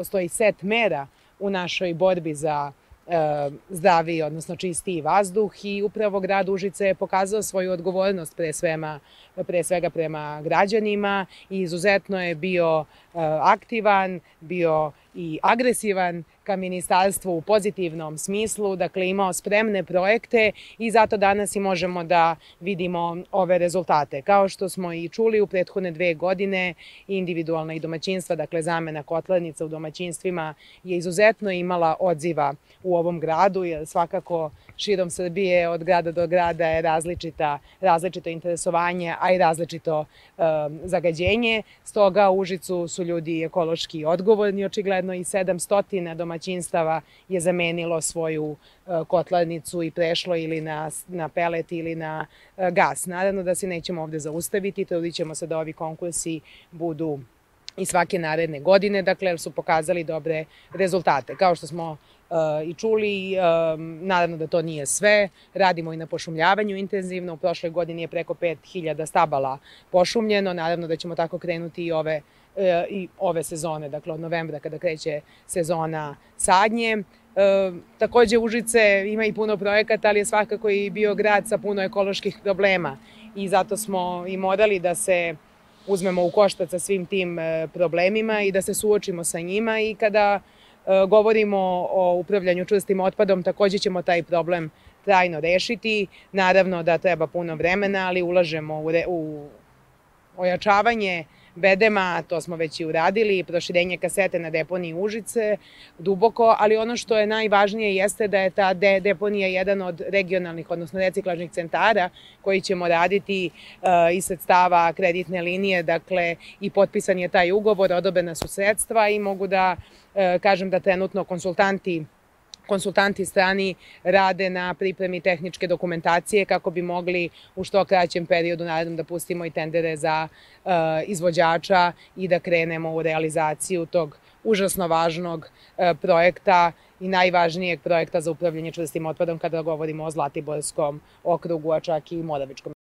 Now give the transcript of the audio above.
postoji set mera u našoj borbi za e, zdravi, odnosno čistiji vazduh i upravo grad Užice je pokazao svoju odgovornost pre, svema, pre svega prema građanima i izuzetno je bio e, aktivan, bio i agresivan ka ministarstvu u pozitivnom smislu, dakle imao spremne projekte i zato danas i možemo da vidimo ove rezultate. Kao što smo i čuli u prethodne dve godine, individualna i domaćinstva, dakle zamena kotlarnica u domaćinstvima je izuzetno imala odziva u ovom gradu, jer svakako širom Srbije od grada do grada je različita, različito interesovanje, a i različito um, zagađenje. Stoga u Užicu su ljudi ekološki odgovorni, očigledno i 700 domaćinstava je zamenilo svoju uh, kotlarnicu i prešlo ili na, na pelet ili na uh, gas. Naravno da se nećemo ovde zaustaviti, trudit ćemo se da ovi konkursi budu i svake naredne godine, dakle, su pokazali dobre rezultate. Kao što smo uh, i čuli, um, naravno da to nije sve, radimo i na pošumljavanju intenzivno, u prošloj godini je preko 5000 stabala pošumljeno, naravno da ćemo tako krenuti i ove uh, i ove sezone, dakle od novembra kada kreće sezona sadnje. E, takođe Užice ima i puno projekata, ali je svakako i bio grad sa puno ekoloških problema i zato smo i morali da se uzmemo u koštac sa svim tim e, problemima i da se suočimo sa njima i kada e, govorimo o upravljanju čvrstim otpadom, takođe ćemo taj problem trajno rešiti. Naravno da treba puno vremena, ali ulažemo u, re, u ojačavanje bedema, to smo već i uradili, proširenje kasete na deponiji Užice, duboko, ali ono što je najvažnije jeste da je ta de deponija jedan od regionalnih, odnosno reciklažnih centara koji ćemo raditi uh, iz sredstava kreditne linije, dakle i potpisan je taj ugovor, odobrena su sredstva i mogu da uh, kažem da trenutno konsultanti konsultanti strani rade na pripremi tehničke dokumentacije kako bi mogli u što kraćem periodu narednom da pustimo i tendere za uh, izvođača i da krenemo u realizaciju tog užasno važnog uh, projekta i najvažnijeg projekta za upravljanje čvrstim otpadom kada govorimo o Zlatiborskom okrugu, a čak i Moravičkom